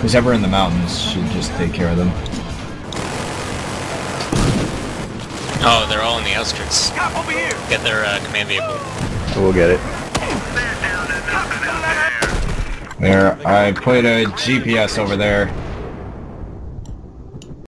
Who's ever in the mountains should just take care of them. Oh, they're all in the outskirts. Get their uh, command vehicle. We'll get it. There, I put a GPS over there.